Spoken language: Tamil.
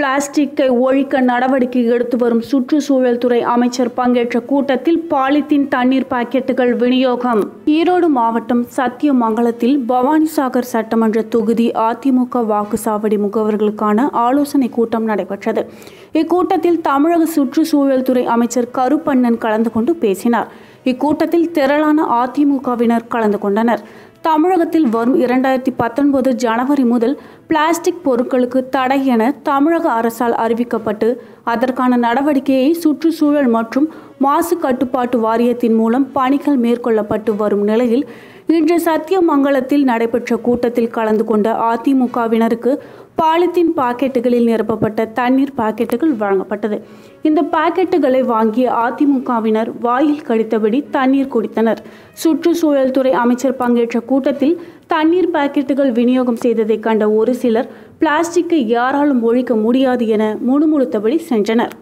பிளாஸ்டிக்கை ஒழிக்க நடவடிக்கை எடுத்து வரும் சுற்றுச்சூழல் துறை அமைச்சர் பங்கேற்ற கூட்டத்தில் பாலித்தீன் தண்ணீர் பாக்கெட்டுகள் விநியோகம். ஈரோடு மாவட்டம் சத்தியமங்கலத்தில் பவானிசாகர் சட்டமன்ற தொகுதி அதிமுக வாக்குச்சாவடி முகவர்களுக்கான ஆலோசனை கூட்டம் நடைபெற்றது. இக்கூட்டத்தில் தமிழக சுற்றுச்சூழல் துறை அமைச்சர் கருப்பண்ணன் கலந்து கொண்டு பேசினார். இக்கூட்டத்தில் திரளான அதிமுகவினர் கலந்து கொண்டனர். தமிழகத்தில் வரும் இரண்டாயிரத்தி பத்தொன்பது ஜனவரி முதல் பிளாஸ்டிக் பொருட்களுக்கு தடை என தமிழக அரசால் அறிவிக்கப்பட்டு அதற்கான நடவடிக்கையை சுற்றுச்சூழல் மற்றும் மாசு கட்டுப்பாட்டு வாரியத்தின் மூலம் பணிகள் மேற்கொள்ளப்பட்டு வரும் நிலையில் இன்று சத்தியமங்கலத்தில் நடைபெற்ற கூட்டத்தில் கலந்து கொண்ட அதிமுகவினருக்கு பாலித்தீன் பாக்கெட்டுகளில் நிரப்பப்பட்ட தண்ணீர் பாக்கெட்டுகள் வழங்கப்பட்டது. இந்த பாக்கெட்டுகளை வாங்கிய அதிமுகவினர் வாயில் கடித்தபடி தண்ணீர் குடித்தனர். சுற்றுச்சூழல் துறை அமைச்சர் பங்கேற்ற கூட்டத்தில் தண்ணீர் பாக்கெட்டுகள் விநியோகம் செய்ததை கண்ட ஒரு சிலர் பிளாஸ்டிக்கை யாராலும் ஒழிக்க முடியாது என முணுமுணுத்தபடி சென்றனர்.